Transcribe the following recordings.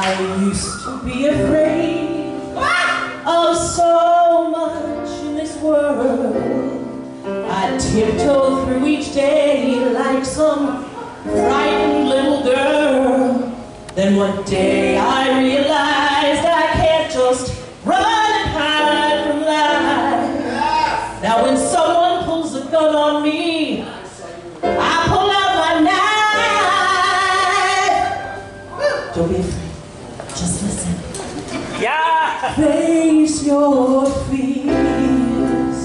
I used to be afraid of so much in this world. I tiptoe through each day like some frightened little girl. Then one day I realized I can't just run and hide from life. Now when someone pulls a gun on me, I pull out my knife. Don't be afraid. Yeah! Face your fears.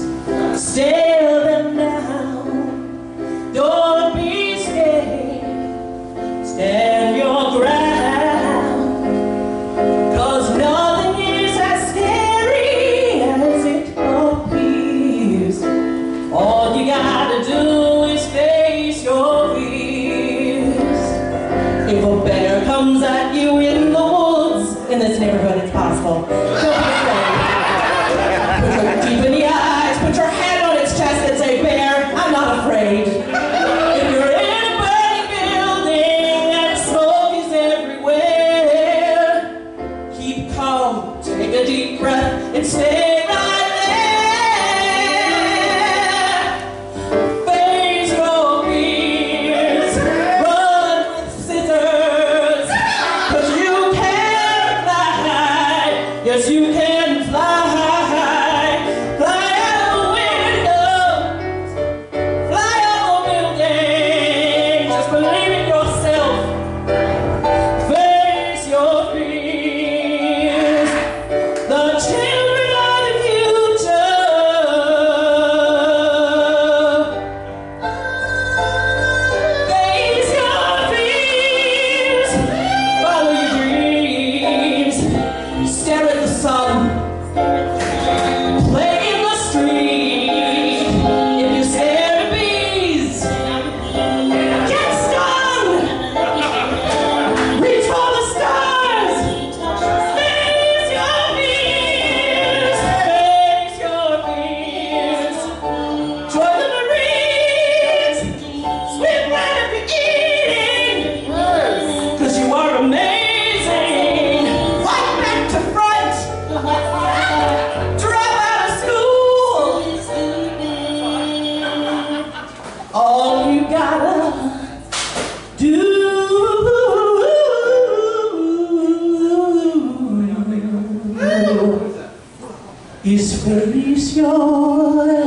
Stare them down. Don't be scared. Stand your ground. Cause nothing is as scary as it appears. All you gotta do is face your fears. If a bear comes at in this neighborhood it's possible. Yes, you can fly. Fly out the fly out the. Just believe All you gotta do. Is face your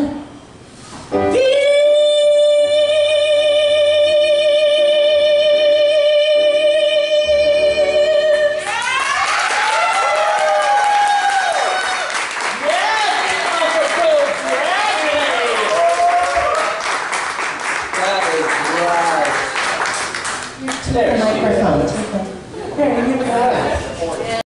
upstairs. The microphone. There,